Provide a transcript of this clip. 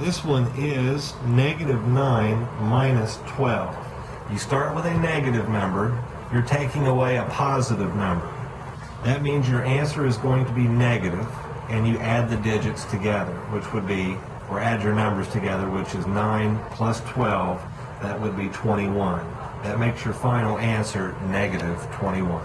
This one is negative 9 minus 12. You start with a negative number, you're taking away a positive number. That means your answer is going to be negative, and you add the digits together, which would be, or add your numbers together, which is 9 plus 12, that would be 21. That makes your final answer negative 21.